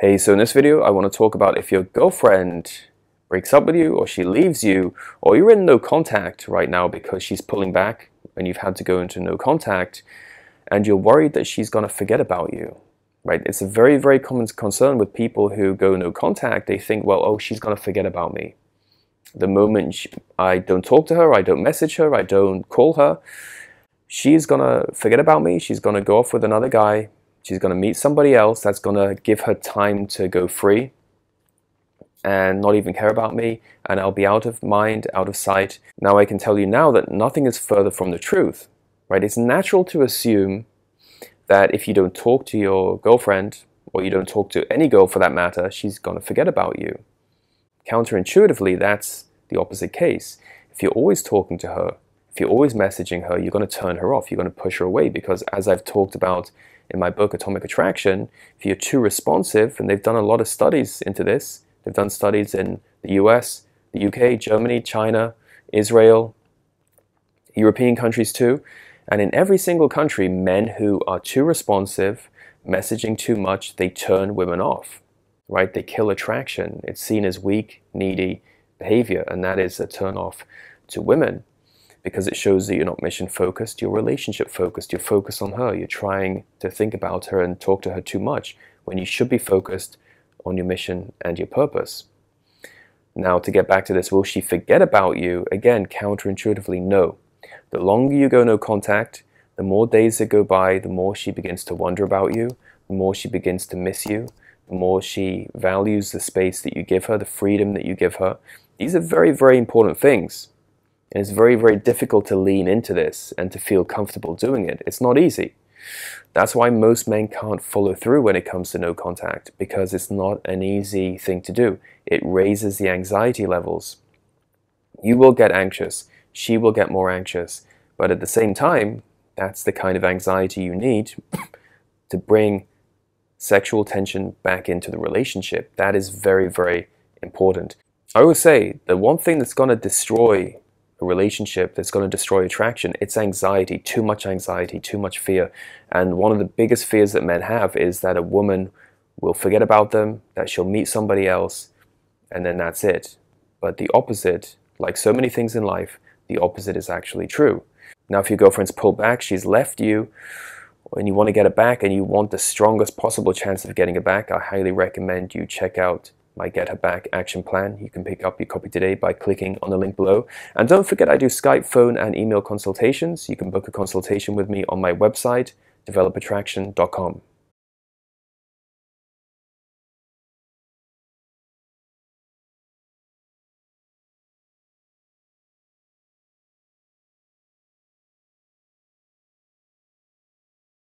Hey, so in this video, I want to talk about if your girlfriend breaks up with you or she leaves you or you're in no contact right now because she's pulling back and you've had to go into no contact and you're worried that she's going to forget about you, right? It's a very, very common concern with people who go no contact. They think, well, oh, she's going to forget about me. The moment I don't talk to her, I don't message her, I don't call her, she's going to forget about me. She's going to go off with another guy She's going to meet somebody else that's going to give her time to go free and not even care about me, and I'll be out of mind, out of sight. Now, I can tell you now that nothing is further from the truth, right? It's natural to assume that if you don't talk to your girlfriend, or you don't talk to any girl for that matter, she's going to forget about you. Counterintuitively, that's the opposite case. If you're always talking to her, if you're always messaging her, you're going to turn her off, you're going to push her away because, as I've talked about in my book Atomic Attraction, if you're too responsive, and they've done a lot of studies into this, they've done studies in the US, the UK, Germany, China, Israel, European countries too. And in every single country, men who are too responsive, messaging too much, they turn women off, right? They kill attraction. It's seen as weak, needy behavior, and that is a turn off to women because it shows that you're not mission focused, you're relationship focused, you're focused on her, you're trying to think about her and talk to her too much when you should be focused on your mission and your purpose. Now, to get back to this, will she forget about you? Again, counterintuitively, no. The longer you go no contact, the more days that go by, the more she begins to wonder about you, the more she begins to miss you, the more she values the space that you give her, the freedom that you give her. These are very, very important things. And it's very, very difficult to lean into this and to feel comfortable doing it. It's not easy. That's why most men can't follow through when it comes to no contact, because it's not an easy thing to do. It raises the anxiety levels. You will get anxious, she will get more anxious, but at the same time, that's the kind of anxiety you need to bring sexual tension back into the relationship. That is very, very important. I always say the one thing that's going to destroy a relationship that's going to destroy attraction, it's anxiety, too much anxiety, too much fear. And one of the biggest fears that men have is that a woman will forget about them, that she'll meet somebody else, and then that's it. But the opposite, like so many things in life, the opposite is actually true. Now, if your girlfriend's pulled back, she's left you, and you want to get it back, and you want the strongest possible chance of getting it back, I highly recommend you check out my Get Her Back action plan. You can pick up your copy today by clicking on the link below. And don't forget, I do Skype, phone, and email consultations. You can book a consultation with me on my website, developattraction.com.